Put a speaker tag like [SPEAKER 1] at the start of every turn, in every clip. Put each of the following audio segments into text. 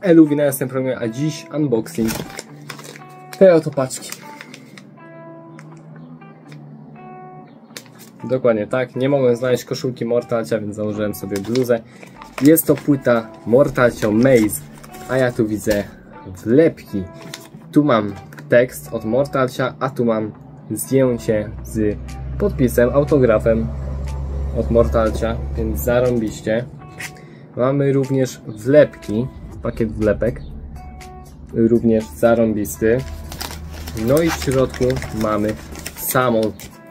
[SPEAKER 1] Eluwina jest ten program, a dziś unboxing tej oto paczki. Dokładnie tak, nie mogłem znaleźć koszulki Mortalcia, więc założyłem sobie bluzę. Jest to płyta Mortalcio Maze, a ja tu widzę wlepki. Tu mam tekst od Mortalcia, a tu mam zdjęcie z podpisem, autografem od Mortalcia, więc zarąbiście. Mamy również wlepki, pakiet wlepek, również zarąbisty. No i w środku mamy samą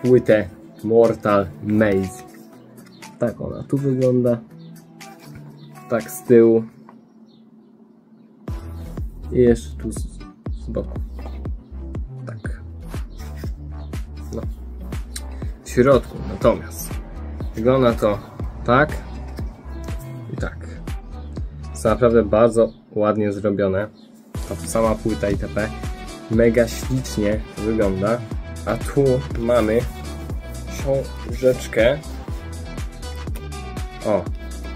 [SPEAKER 1] płytę Mortal Maze. Tak ona tu wygląda. Tak z tyłu. I jeszcze tu z, z boku. Tak. No. W środku natomiast wygląda to tak i tak. To naprawdę bardzo ładnie zrobione. Ta sama płyta itp. Mega ślicznie wygląda. A tu mamy książeczkę. O,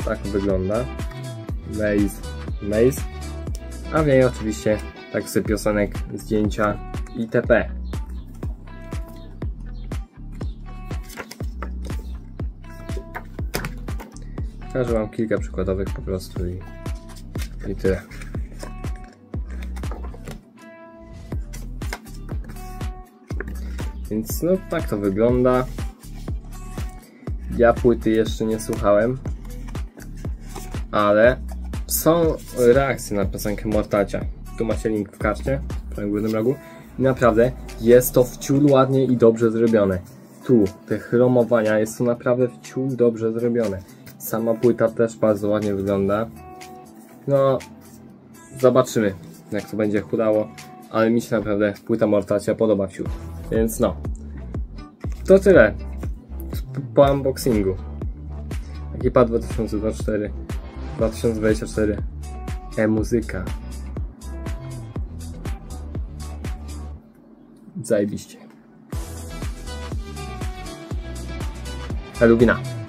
[SPEAKER 1] tak wygląda. Maze, Maze. A w niej oczywiście tak sobie piosenek, zdjęcia itp. Pokażę Wam kilka przykładowych po prostu i, i tyle. Więc no tak to wygląda. Ja płyty jeszcze nie słuchałem, ale są reakcje na piosenkę Mortacia. Tu macie link w karcie, w prawym górnym rogu. I naprawdę jest to wciul ładnie i dobrze zrobione. Tu, te chromowania, jest to naprawdę wciul dobrze zrobione. Sama płyta też bardzo ładnie wygląda. No, zobaczymy, jak to będzie chudało, ale mi się naprawdę płyta Mortacia podoba wciul. Więc no, to tyle po unboxingu. Ekipa 2024, 2024, e-muzyka. Zajebiście. Elubina.